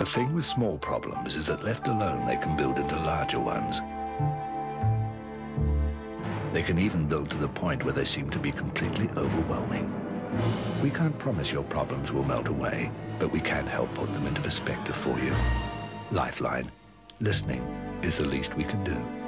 The thing with small problems is that left alone they can build into larger ones. They can even build to the point where they seem to be completely overwhelming. We can't promise your problems will melt away, but we can help put them into perspective for you. Lifeline. Listening is the least we can do.